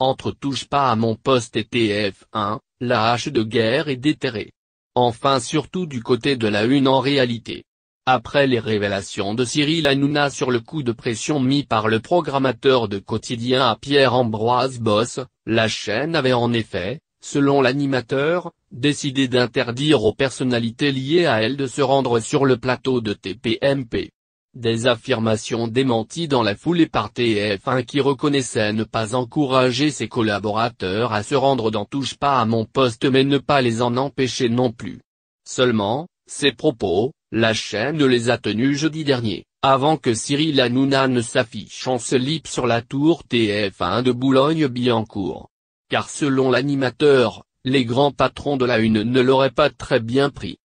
Entre touche pas à mon poste et TF1, la hache de guerre est déterrée. Enfin surtout du côté de la une en réalité. Après les révélations de Cyril Hanouna sur le coup de pression mis par le programmateur de quotidien à Pierre-Ambroise Boss, la chaîne avait en effet, selon l'animateur, décidé d'interdire aux personnalités liées à elle de se rendre sur le plateau de TPMP. Des affirmations démenties dans la foulée par TF1 qui reconnaissait ne pas encourager ses collaborateurs à se rendre dans Touche pas à mon poste mais ne pas les en empêcher non plus. Seulement, ces propos, la chaîne les a tenus jeudi dernier, avant que Cyril Hanouna ne s'affiche en slip sur la tour TF1 de Boulogne-Billancourt. Car selon l'animateur, les grands patrons de la une ne l'auraient pas très bien pris.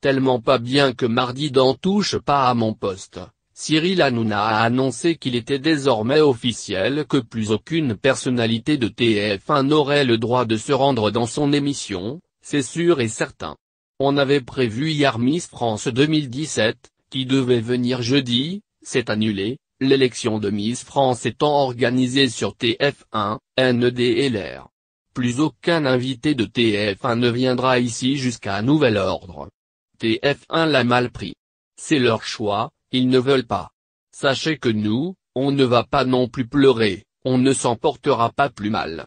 Tellement pas bien que mardi dans Touche pas à mon poste, Cyril Hanouna a annoncé qu'il était désormais officiel que plus aucune personnalité de TF1 n'aurait le droit de se rendre dans son émission, c'est sûr et certain. On avait prévu hier Miss France 2017, qui devait venir jeudi, c'est annulé, l'élection de Miss France étant organisée sur TF1, NEDLR. Plus aucun invité de TF1 ne viendra ici jusqu'à nouvel ordre. TF1 l'a mal pris. C'est leur choix, ils ne veulent pas. Sachez que nous, on ne va pas non plus pleurer, on ne s'en portera pas plus mal.